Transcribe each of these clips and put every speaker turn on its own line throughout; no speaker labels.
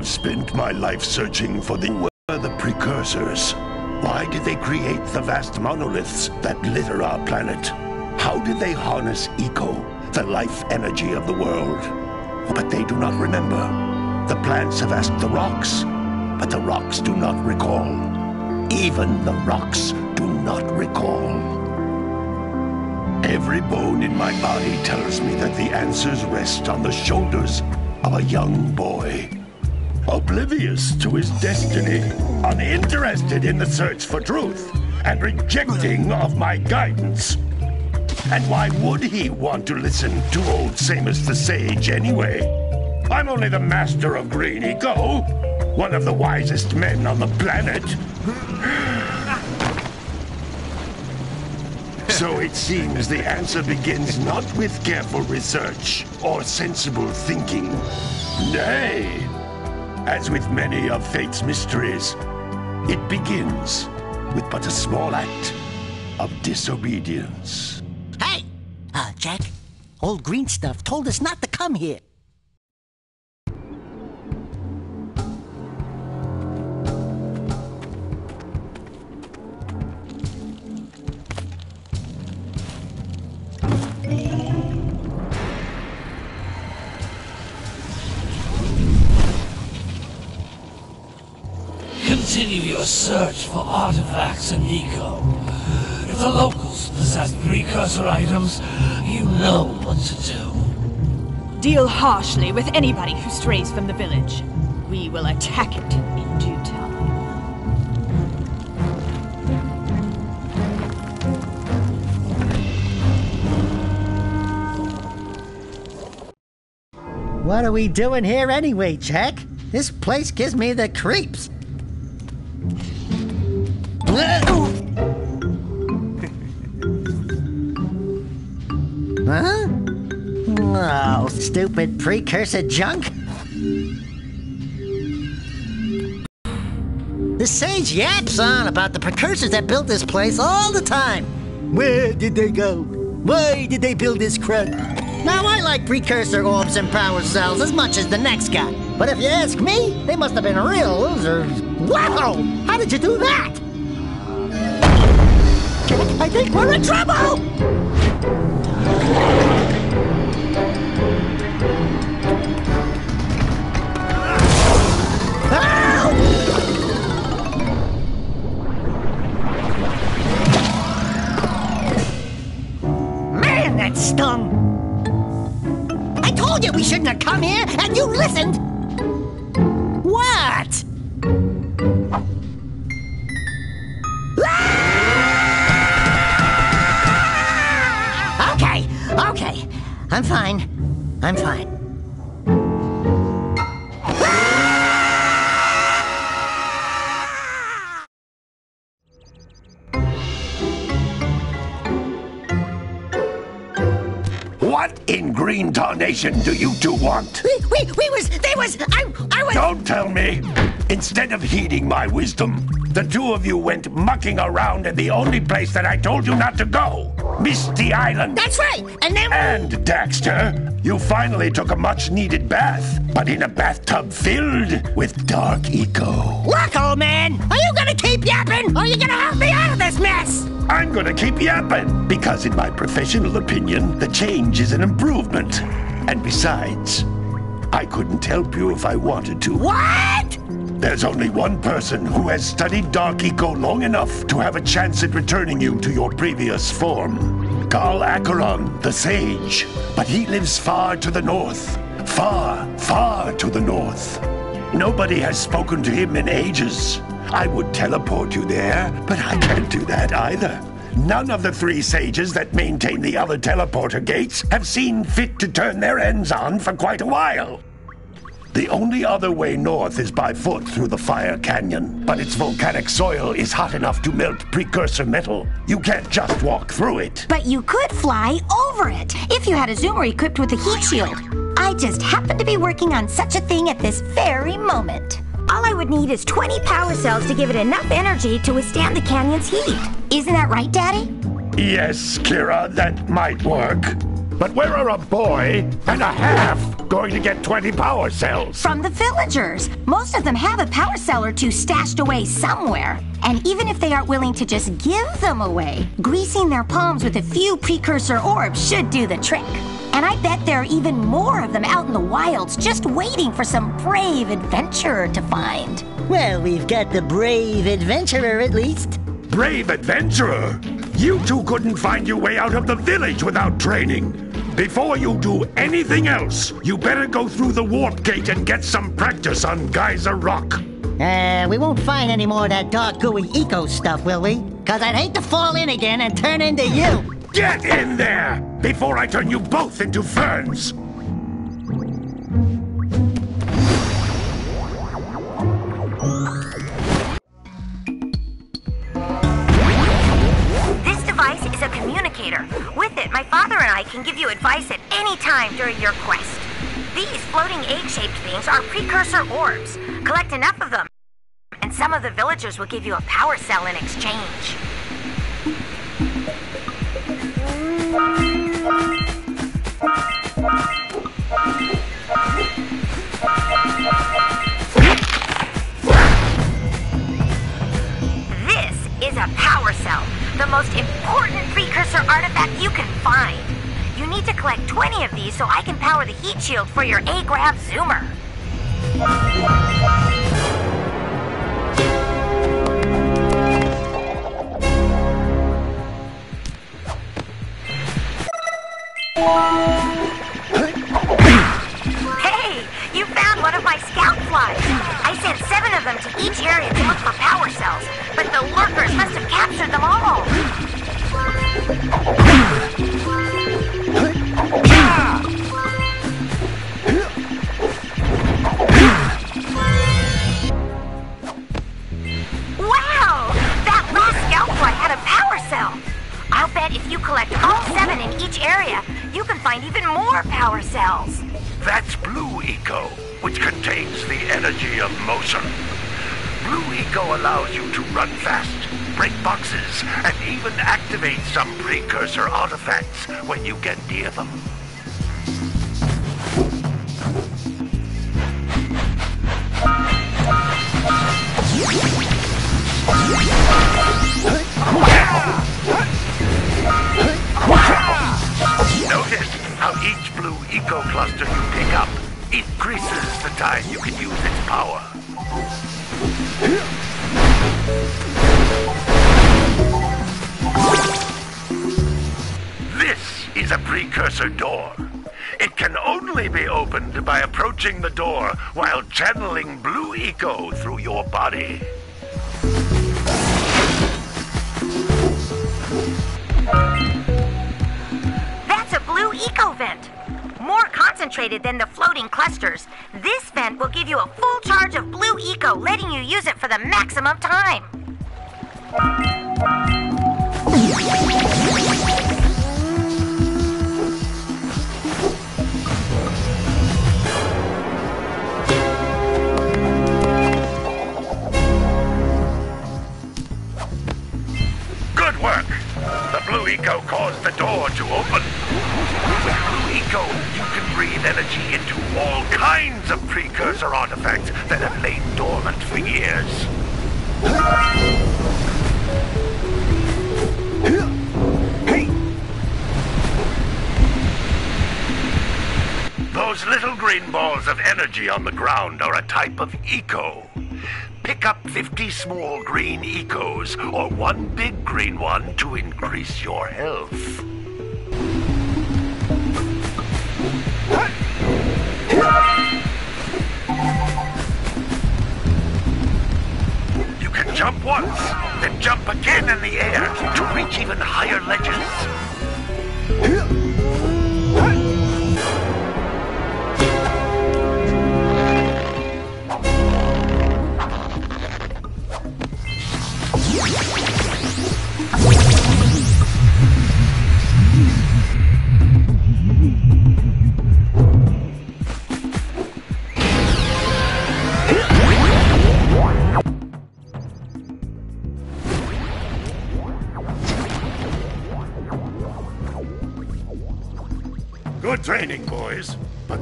Have spent my life searching for the were the precursors. Why did they create the vast monoliths that litter our planet? How did they harness eco, the life energy of the world? But they do not remember. The plants have asked the rocks, but the rocks do not recall. Even the rocks do not recall. Every bone in my body tells me that the answers rest on the shoulders of a young boy. Oblivious to his destiny, uninterested in the search for truth, and rejecting of my guidance. And why would he want to listen to old Samos the Sage anyway? I'm only the master of Green Eco, one of the wisest men on the planet. So it seems the answer begins not with careful research or sensible thinking. Nay, as with many of fate's mysteries, it begins with but a small act of disobedience.
Hey! Uh, Jak, old green stuff told us not to come here.
Continue your search for artifacts in Nico. If the locals possess precursor items, you know what to do.
Deal harshly with anybody who strays from the village. We will attack it in due time.
What are we doing here anyway, Jak? This place gives me the creeps. Huh? Oh, stupid precursor junk. The sage yaps on about the precursors that built this place all the time. Where did they go? Why did they build this crud? Now, I like precursor orbs and power cells as much as the next guy. But if you ask me, they must have been real losers. Wow! How did you do that? Think we're in trouble! Man, that stung! I told you we shouldn't have come here, and you listened! I'm fine. I'm fine.
What in green tarnation do you two want?
We, we, we was, they was, I, I was.
Don't tell me! Instead of heeding my wisdom, the two of you went mucking around in the only place that I told you not to go Misty Island.
That's right. And then.
And, Daxter, you finally took a much needed bath, but in a bathtub filled with dark eco.
Look, old man, are you gonna keep yapping, or are you gonna help me out of this mess?
I'm gonna keep yapping, because in my professional opinion, the change is an improvement. And besides, I couldn't help you if I wanted to.
What?
There's only one person who has studied Dark Eco long enough to have a chance at returning you to your previous form. Gol Acheron, the Sage. But he lives far to the north. Far, far to the north. Nobody has spoken to him in ages. I would teleport you there, but I can't do that either. None of the three sages that maintain the other teleporter gates have seen fit to turn their ends on for quite a while. The only other way north is by foot through the Fire Canyon, but its volcanic soil is hot enough to melt precursor metal. You can't just walk through it.
But you could fly over it if you had a zoomer equipped with a heat shield. I just happen to be working on such a thing at this very moment. All I would need is 20 power cells to give it enough energy to withstand the canyon's heat. Isn't that right, Daddy?
Yes, Keira, that might work. But where are a boy and a half going to get 20 power cells?
From the villagers. Most of them have a power cell or two stashed away somewhere. And even if they aren't willing to just give them away, greasing their palms with a few precursor orbs should do the trick. And I bet there are even more of them out in the wilds just waiting for some brave adventurer to find.
Well, we've got the brave adventurer at least.
Brave adventurer! You two couldn't find your way out of the village without training. Before you do anything else, you better go through the warp gate and get some practice on Geyser Rock.
Uh, we won't find any more of that dark gooey eco stuff, will we? Cause I'd hate to fall in again and turn into you.
Get in there before I turn you both into ferns.
Can give you advice at any time during your quest. These floating egg-shaped things are precursor orbs. Collect enough of them, and some of the villagers will give you a power cell in exchange. Need to collect 20 of these so I can power the heat shield for your A-Grav Zoomer. Hey, you found one of my scout flies. I sent seven of them to each area to look for power cells, but the lurkers must have captured them all. If you collect all seven in each area, you can find even more power cells.
That's Blue Eco, which contains the energy of motion. Blue Eco allows you to run fast, break boxes, and even activate some precursor artifacts when you get near them. Cluster you pick up increases the time you can use its power. This is a precursor door. It can only be opened by approaching the door while channeling blue eco through your body.
That's a blue eco vent. More concentrated than the floating clusters. This vent will give you a full charge of blue eco, letting you use it for the maximum time.
Good work! The Blue Eco caused the door to open. Eco, you can breathe energy into all kinds of precursor artifacts that have lain dormant for years. Those little green balls of energy on the ground are a type of eco. Pick up 50 small green ecos or one big green one to increase your health. You can jump once, then jump again in the air to reach even higher ledges.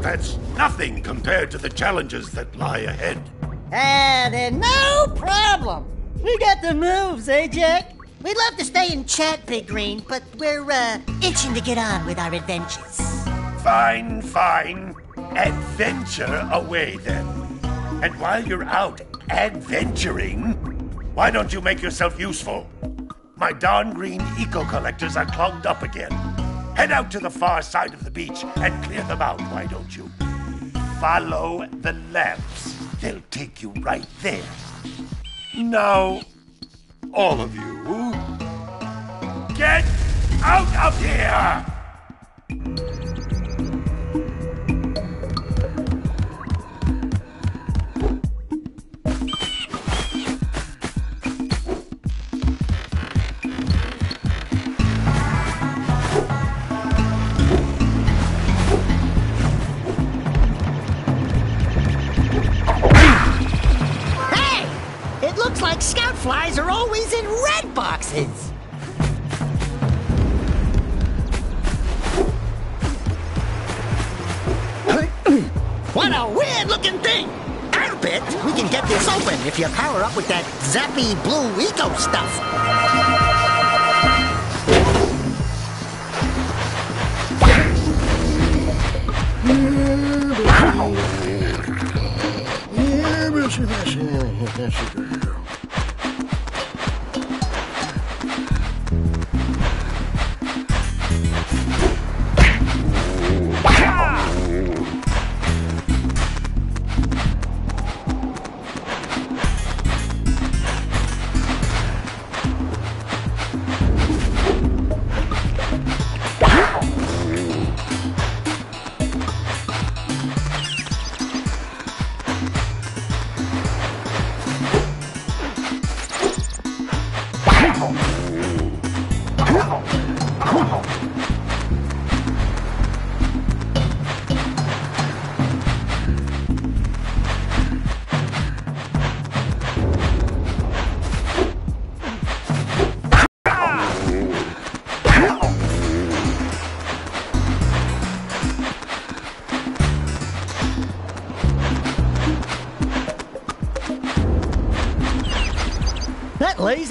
That's nothing compared to the challenges that lie ahead.
Ah, then no problem. We got the moves, eh, Jak? We'd love to stay and chat, Big Green, but we're, uh, itching to get on with our adventures.
Fine, fine. Adventure away then. And while you're out adventuring, why don't you make yourself useful? My darn green eco collectors are clogged up again. Head out to the far side of the beach and clear them out, why don't you? Follow the lamps. They'll take you right there. Now, all of you, get out of here!
Red what a weird looking thing! I'll bet we can get this open if you power up with that zappy blue eco stuff. That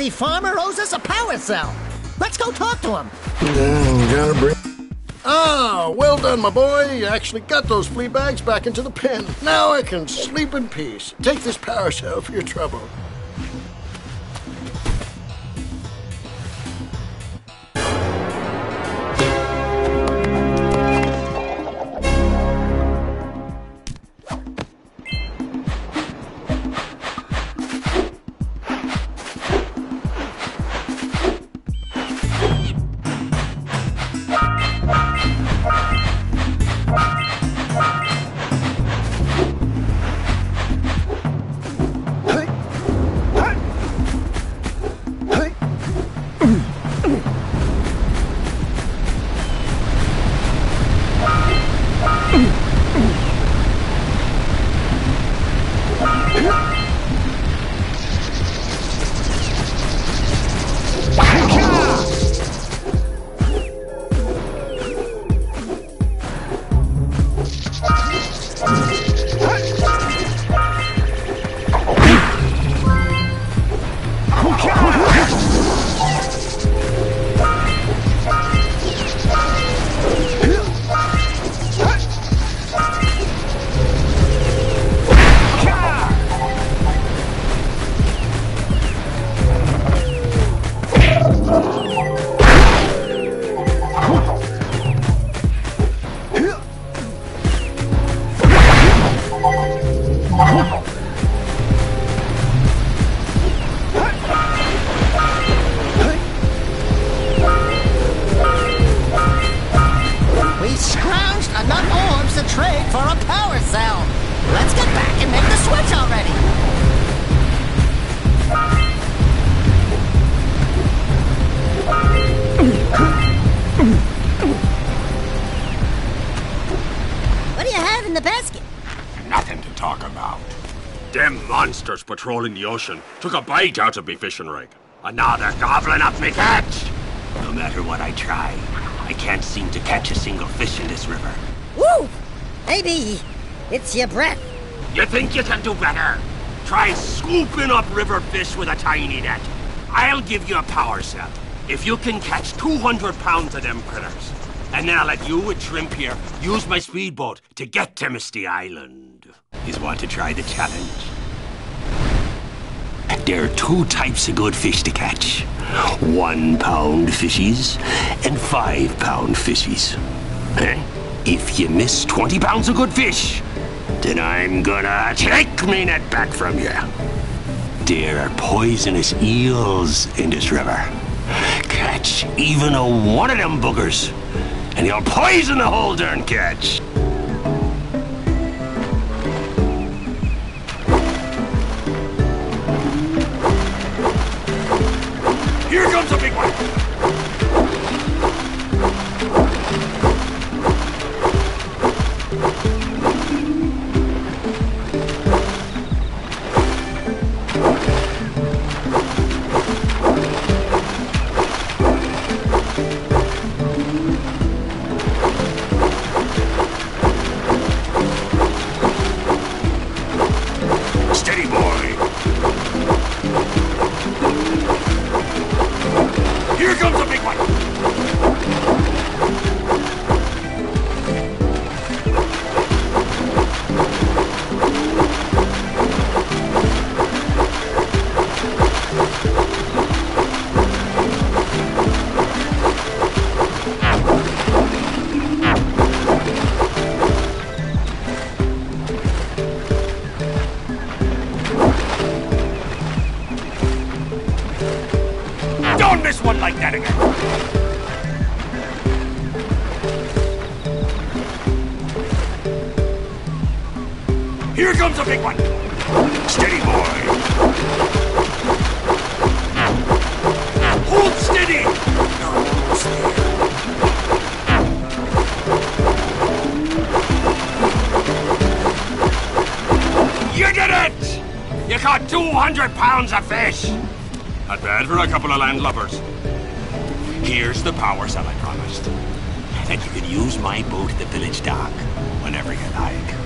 lazy farmer owes us a power cell. Let's go talk to him.
Mm, gotta bring. Ah, well done, my boy. You actually got those flea bags back into the pen. Now I can sleep in peace. Take this power cell for your trouble.
Monsters patrolling the ocean took a bite out of me fishing rig. And now they're gobbling up me catch. No matter what I try, I can't seem to catch a single fish in this river.
Woo! Maybe it's your breath.
You think you can do better? Try scooping up river fish with a tiny net. I'll give you a power cell. If you can catch 200 pounds of them critters. And then I'll let you and Shrimp here use my speedboat to get to Misty Island. He's want to try the challenge? There are two types of good fish to catch. One pound fishies and five pound fishies. Eh? If you miss 20 pounds of good fish, then I'm gonna take me net back from you. There are poisonous eels in this river. Catch even a one of them boogers, and you'll poison the whole darn catch. Comes a caught 200 pounds of fish. Not bad for a couple of landlubbers. Here's the power cell I promised. And you can use my boat at the village dock whenever you like.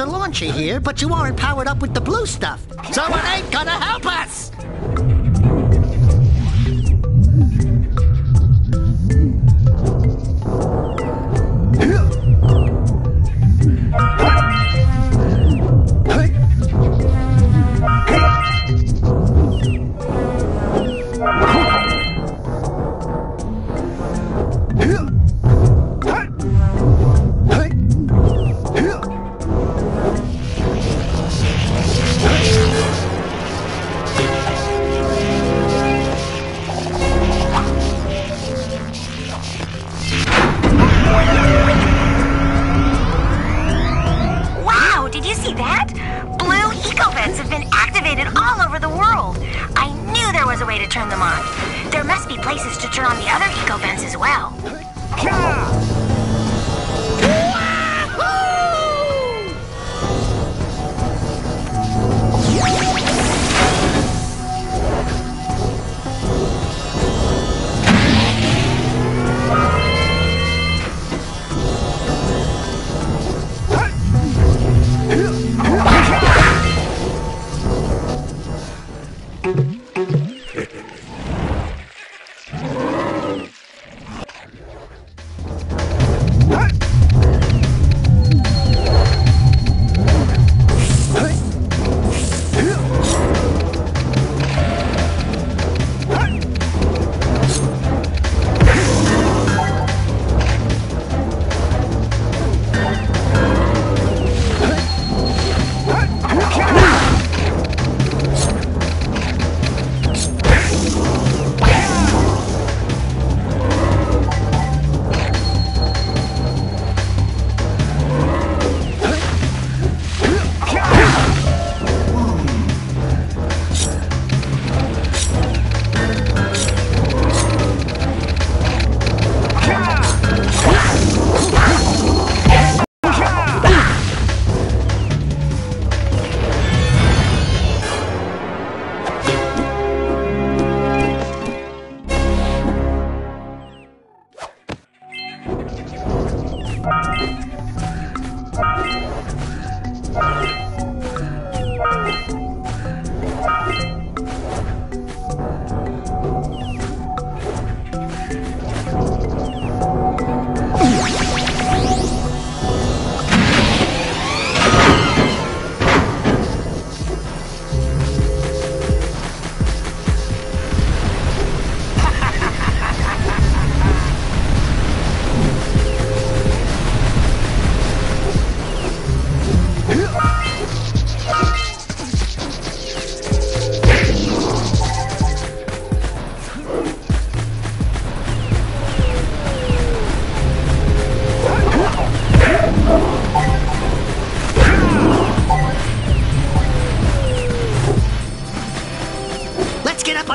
A launcher here, but you aren't powered up with the blue stuff. So it ain't gonna help us!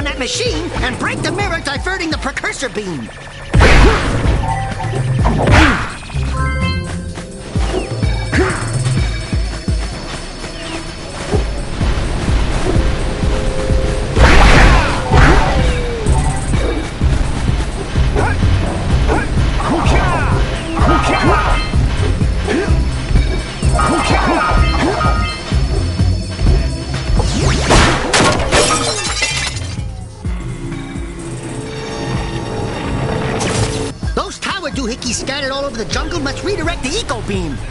On
that machine and break the mirror diverting the precursor beam. Beam.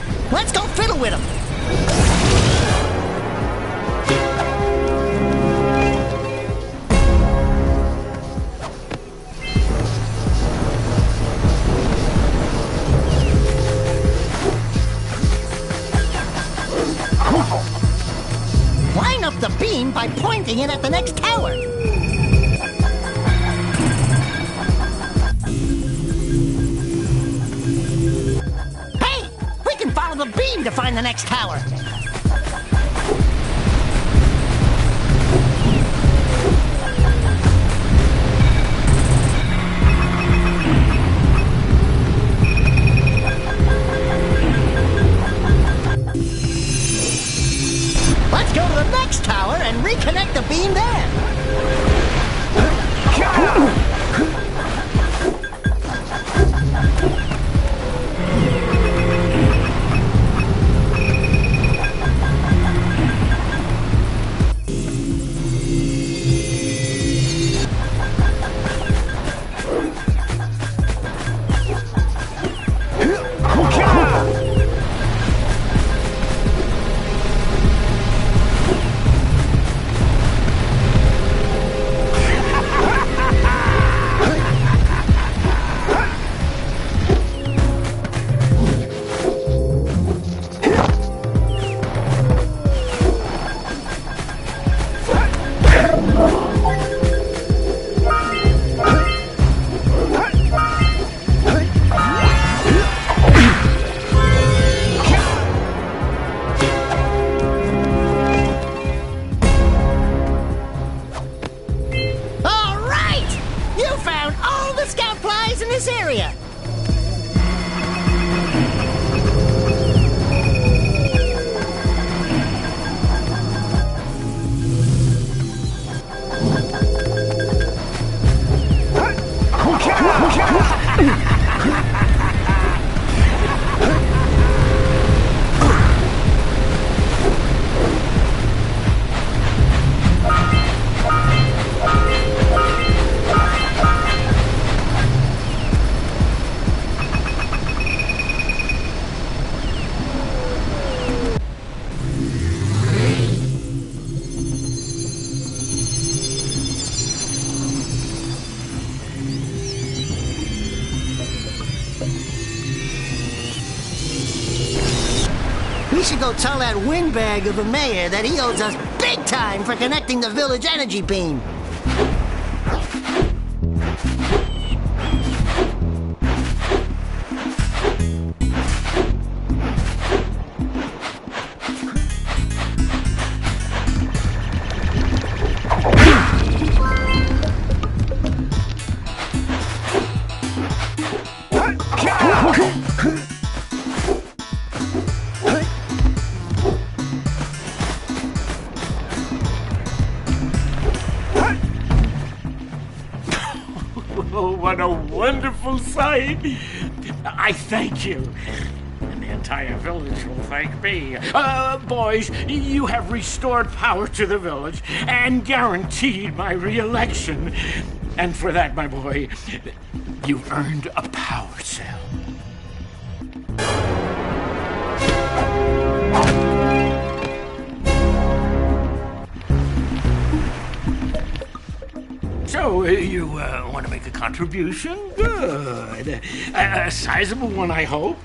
Tell that windbag of a mayor that he owes us big time for connecting the village energy beam.
I thank you. And the entire village will thank me. Uh, boys, you have restored power to the village and guaranteed my re-election. And for that, my boy, you've earned a power cell. You uh, want to make a contribution? Good. A, a sizable one, I hope.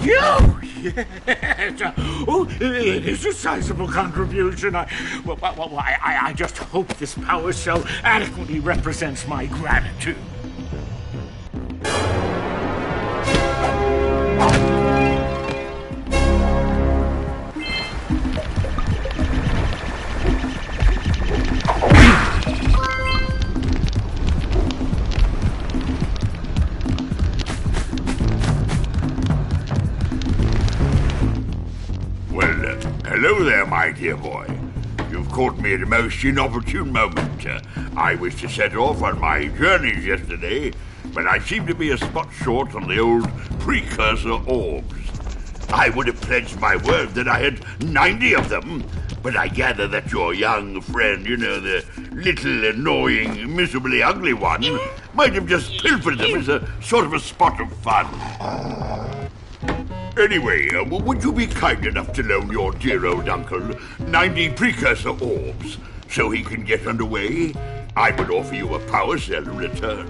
You! Yes. Oh, it is a sizable contribution. I, well, well, well, I, I just hope this power cell adequately represents my gratitude.
At a most inopportune moment. Uh, I was to set off on my journeys yesterday, but I seem to be a spot short on the old precursor orbs. I would have pledged my word that I had 90 of them, but I gather that your young friend, you know, the little annoying, miserably ugly one, might have just pilfered them as a sort of a spot of fun. Anyway, uh, would you be kind enough to loan your dear old uncle 90 precursor orbs so he can get underway? I would offer you a power cell in return.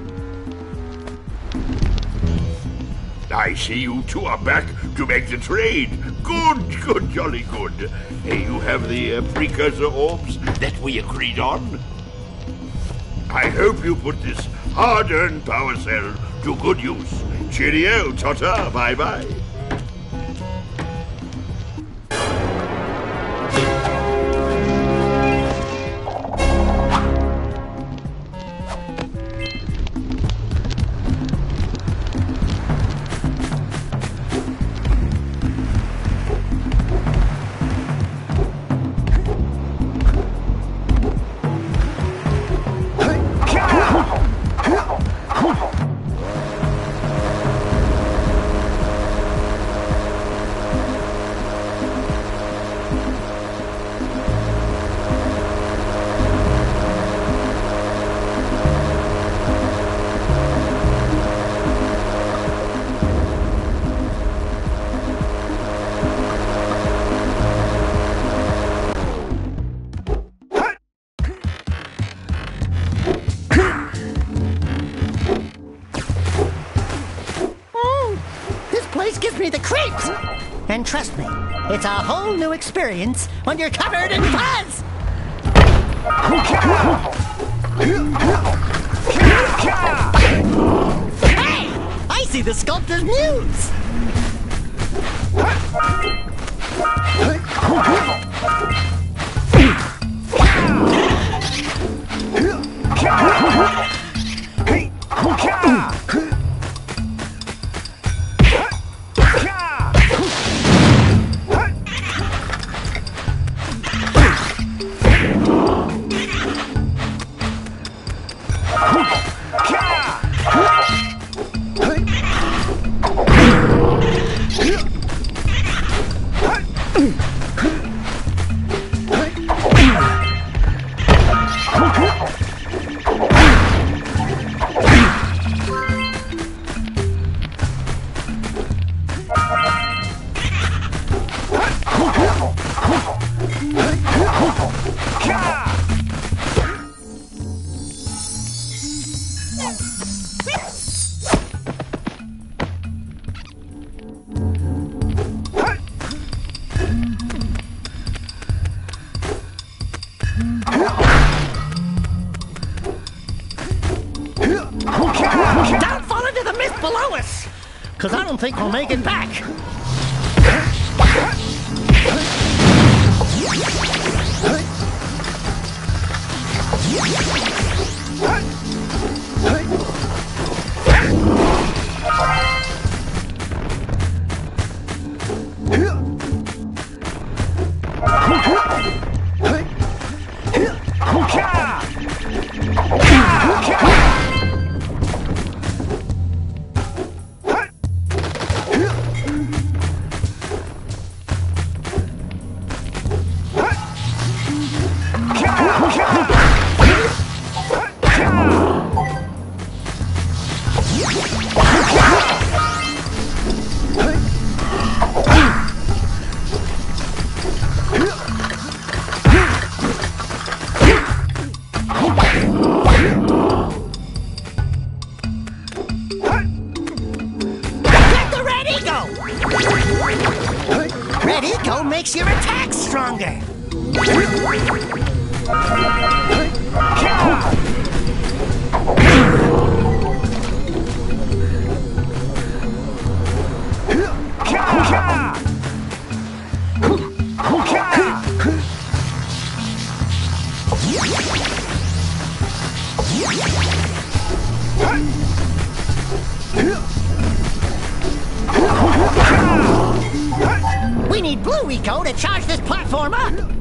I see you two are back to make the trade. Good, good, jolly good. Hey, you have the uh, precursor orbs that we agreed on? I hope you put this hard-earned power cell to good use. Cheerio, Tota, bye-bye.
It's a whole new experience when you're covered in fuzz. Hey, I see the sculptor's muse. Don't to charge this platform up.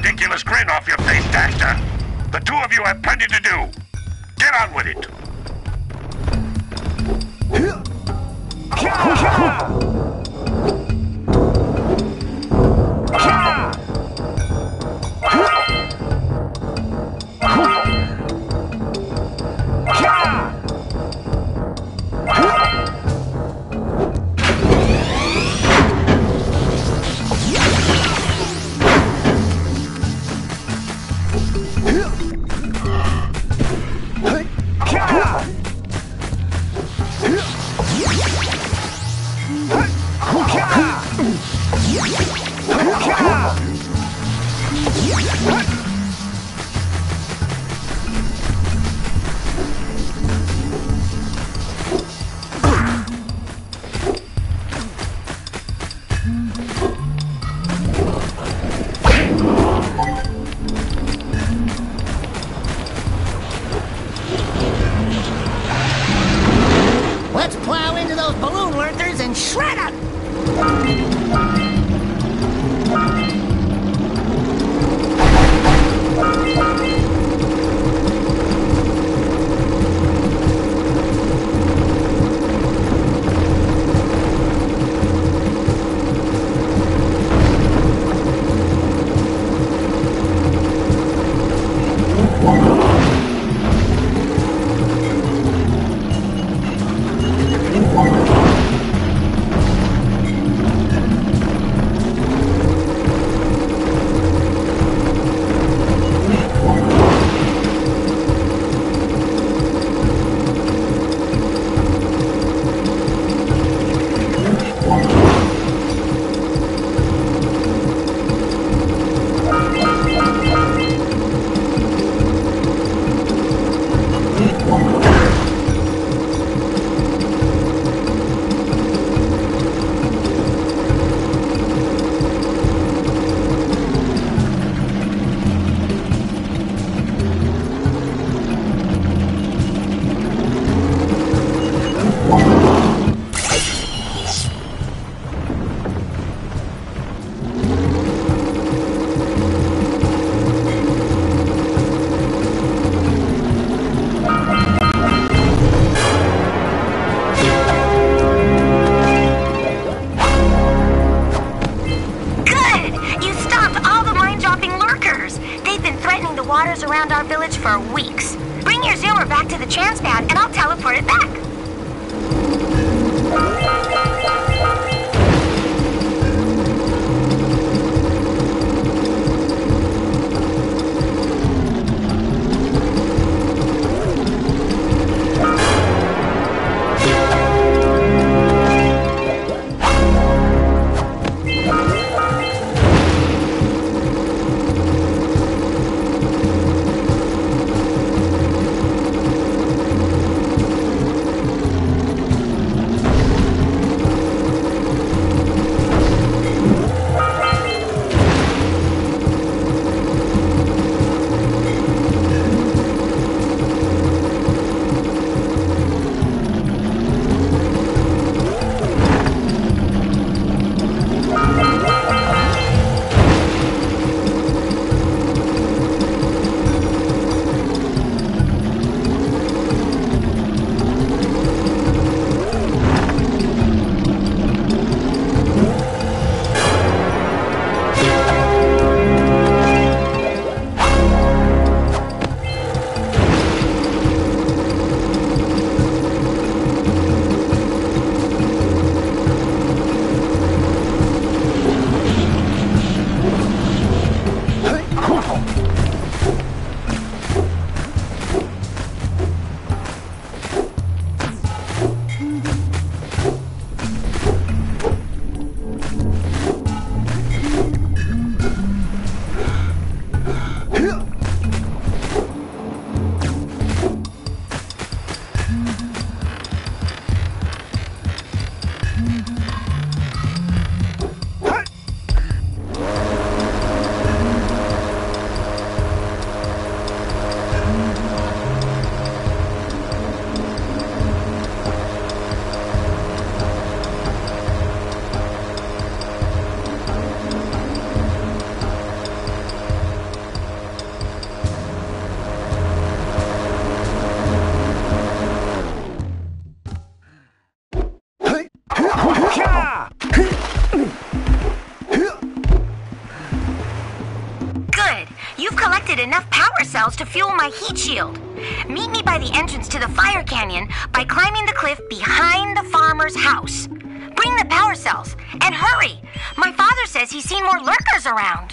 ridiculous grin off your face, Daxter. The two of you have plenty to do. Get on with it.
My heat shield. Meet me by the entrance to the fire canyon by climbing the cliff behind the farmer's house. Bring the power cells and hurry. My father says he's seen more lurkers around.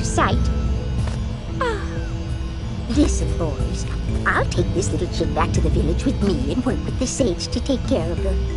sacred.
Ah.
Listen, boys. I'll take this little chick back to the village with me and work with the sage to take care of her.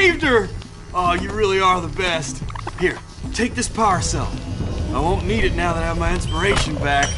Saved her! Oh, you really are the best. Here, take this power cell. I won't need it now that I have my inspiration back.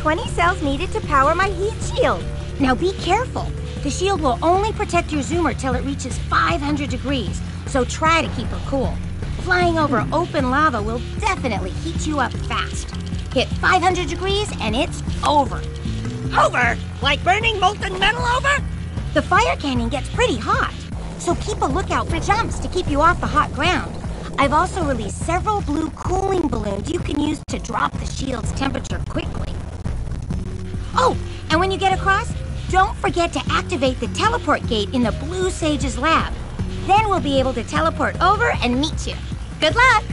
20 cells needed to power my heat shield. Now be careful. The shield will only protect your zoomer till it reaches 500 degrees, so try to keep her cool. Flying over open lava will definitely heat you up fast. Hit 500 degrees and it's over.
Over? Like burning molten metal over?
The fire canyon gets pretty hot, so keep a lookout for jumps to keep you off the hot ground. I've also released several blue cooling balloons you can use to drop the shield's temperature quickly. Oh, and when you get across, don't forget to activate the teleport gate in the Blue Sage's lab. Then we'll be able to teleport over and meet you. Good luck!